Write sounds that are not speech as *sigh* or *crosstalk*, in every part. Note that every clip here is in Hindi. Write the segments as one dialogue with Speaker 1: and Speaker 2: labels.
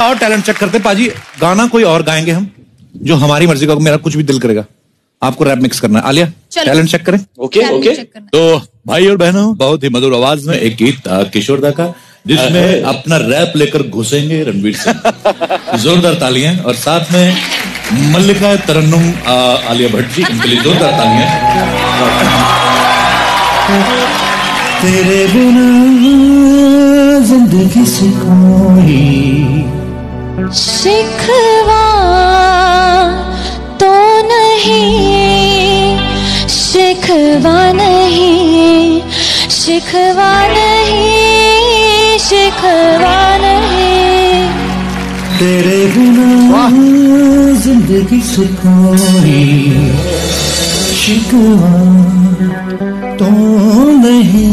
Speaker 1: और टैलेंट चेक करते पाजी गाना कोई और गाएँगे हम जो हमारी मर्ज़ी का मेरा कुछ भी दिल करेगा। आपको रैप मिक्स करना है। आलिया टैलेंट चेक करें।
Speaker 2: ओके ओके
Speaker 1: तो भाई और बहनों बहुत ही मधुर आवाज़ में एक गीत था किशोर दा का जिसमें अपना रैप लेकर घुसेंगे रणवीर सिंह। *laughs* जोरदार तालियाँ और साथ में मल्लिका तरन्नुम आलिया भट्ट जी इनके लिए जोरदार तालियाँ तेरे बिना ज़िंदगी से कोई
Speaker 3: शिकवा तो नहीं शिकवा नहीं शिकवा नहीं शिकवा नहीं।
Speaker 1: तेरे बिना ज़िंदगी से कोई शिकवा तो नहीं।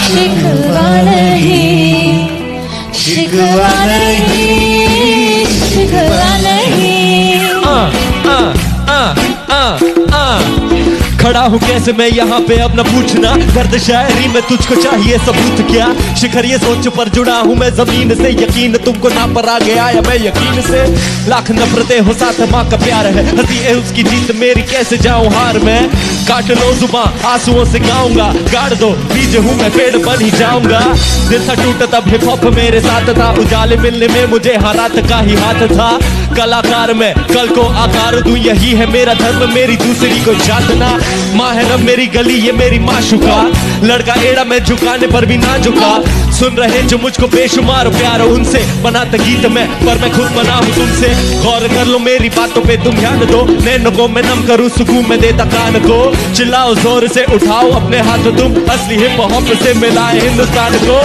Speaker 3: शिकवा नहीं। शिकवा नहीं शिकवा नहीं
Speaker 4: खड़ा हूँ कैसे मैं, यहाँ पे अब न पूछना। दर्द शायरी में तुझको चाहिए सबूत क्या? शिखर, ये सोच पर जुड़ा हूँ मैं, ज़मीन से यकीन तुमको ना पर आ गया या मैं यकीन से। लाख नफरतें हो, साथ माँ का प्यार है, हँसी है उसकी जीत, मेरी कैसे जाऊँ हार में? काट लो जुबा, आंसुओं से गाऊँगा, गाड़ दो, बीज हूँ मैं, पेड़ बन ही जाऊँगा। दिल सा टूटा तब हिप हॉप मेरे साथ था, उजाले मिलने में मुझे हालात का ही हाथ था। कलाकार में, कल को आकार दू, यही है मेरा धर्म, मेरी दूसरी को जातना माँ है रब मेरी गली, ये मेरी माँ शुका। लड़का एड़ा मैं झुकाने पर भी ना झुका। सुन रहे जो मुझको बेशुमार प्यार उनसे बनाता गीत में पर मैं खुद बना हूँ तुमसे। गौर कर लो मेरी बातों पे तुम ध्यान दो नैन को मैं नम करूँ सुकून में देता कान को। चिल्लाओ ज़ोर से उठाओ अपने हाथ तुम असली हिप हॉप से मिलाए हिंदुस्तान को।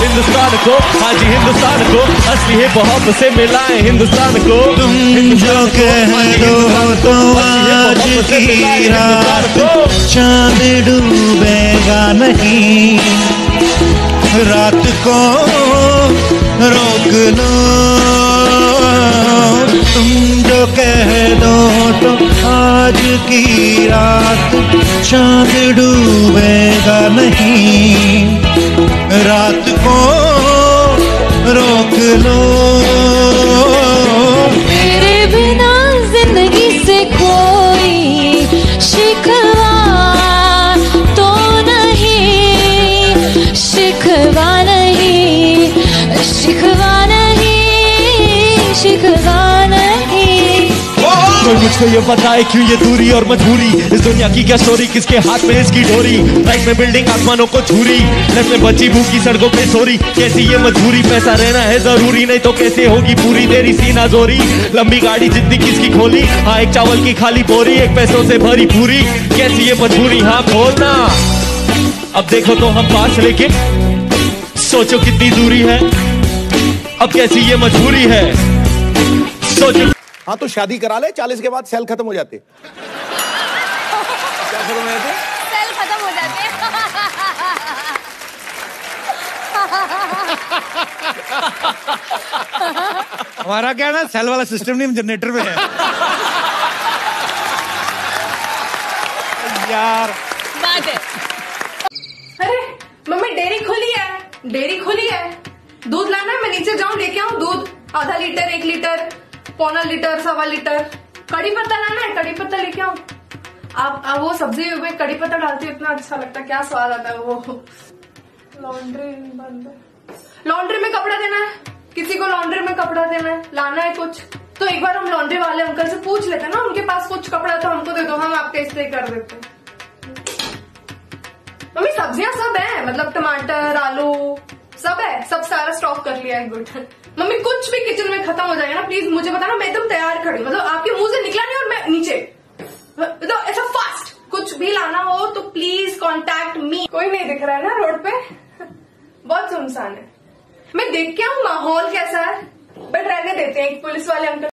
Speaker 4: हिंदुस्तान को हाँ जी हिंदुस्तान को असली हिप हॉप से मिलाए हिंदुस्तान को।
Speaker 1: तुम जो कह दो तो आज की। रात चाँद डूबेगा नहीं। रात को रोक लो तुम जो कह दो तो आज की रात चाँद डूबेगा नहीं। रात को रोक लो।
Speaker 3: शिकवा नहीं शिकवा नहीं, शिकवा
Speaker 4: कोई मुझको ये बताए क्यों ये दूरी और मजबूरी इस दुनिया की क्या स्टोरी किसके हाथ में इसकी डोरी? राइट में बिल्डिंग आसमानों को छूरी। लेफ़्ट में बची भूखी सड़कों पे सोरी। कैसी ये मजबूरी? पैसा रहना है ज़रूरी, नहीं तो कैसे होगी पूरी तेरी सीना जोरी? लंबी गाड़ी जितनी किसकी खोली? हाँ एक चावल की खाली बोरी एक पैसों से भरी पूरी। कैसी ये मजबूरी? हाँ खोलना। अब देखो तो हम पास लेके सोचो कितनी दूरी है। अब कैसी ये मजबूरी है? सोचो।
Speaker 2: हाँ तो शादी करा ले चालीस के बाद सेल खत्म हो जाते। क्या खत्म हो जाते?
Speaker 3: सेल खत्म हो जाते।
Speaker 1: हमारा क्या है ना सेल वाला सिस्टम नहीं हम जनरेटर में है। यार
Speaker 3: बात है।
Speaker 5: अरे मम्मी डेयरी खुली है। डेयरी खुली है। दूध लाना है मैं नीचे जाऊँ लेके आऊँ दूध। आधा लीटर एक लीटर पौना लीटर सवा लीटर। कड़ी पत्ता लाना है कड़ी पत्ता लेके आऊँ। आप, आप वो सब्ज़ी में कड़ी पत्ता डालती हो इतना अच्छा लगता है क्या स्वाद आता है वो। लॉन्ड्री बंद। है। लॉन्ड्री में कपड़ा देना है किसी को लॉन्ड्री में कपड़ा देना है लाना है कुछ। तो एक बार हम लॉन्ड्री वाले अंकल से पूछ लेते हैं ना उनके पास कुछ कपड़ा तो हमको दे दो हम आपके इसलिए कर देते हैं। मम्मी सब्ज़ियाँ सब है मतलब टमाटर, आलू, सब है, सब सारा स्टॉक कर लिया है गुड मम्मी, कुछ भी किचन में खत्म हो जाएगा ना प्लीज़ मुझे बताना, मैं एकदम तैयार खड़ी मतलब आपके मुँह से निकला नहीं और मैं नीचे। मतलब ऐसा फास्ट कुछ भी लाना हो तो प्लीज़ कॉन्टेक्ट मी कोई नहीं दिख रहा है ना रोड पे? बहुत सुनसान है। मैं देख के आऊँ माहौल कैसा है? बट रहने देते हैं, एक पुलिस वाले अंकल।